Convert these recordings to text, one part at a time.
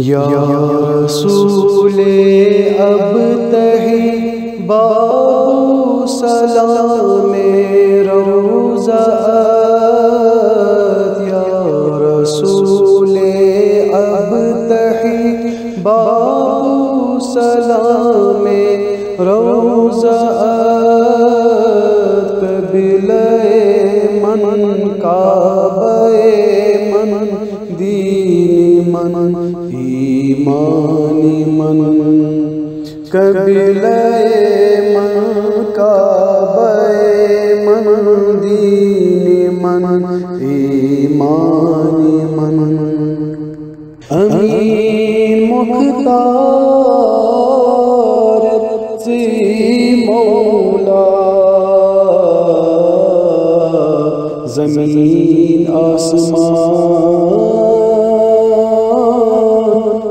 یا رسول اب تہی بابو سلام روزہ یا رسول اب تہی بابو سلام روزہ ایمانی من قبل من کعبہ من دین من ایمانی من۔ امین مختار سی مولا۔ زمین، آسمان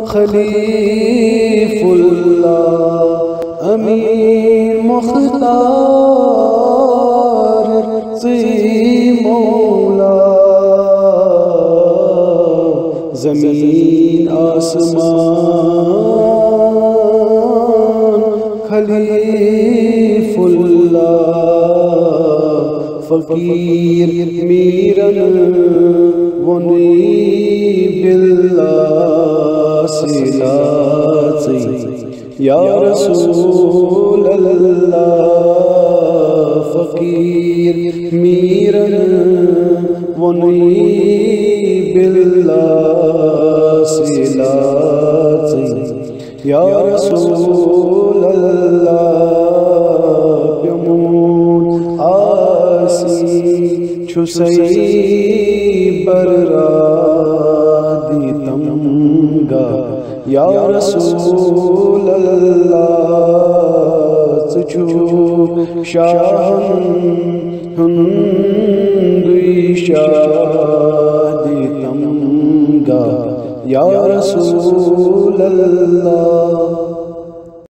خليف الله أمين مختار سي مولا۔ زمين آسمان خليف الله فقير ميرا باللہ سلاتی یا رسول اللہ، فقیر، میرن ونی باللہ سلاتی یا رسول اللہ، بیمون، آسی چھسی برادی یا رسول اللہ سچو شاہن ہندوی شادی تمگا یا رسول اللہ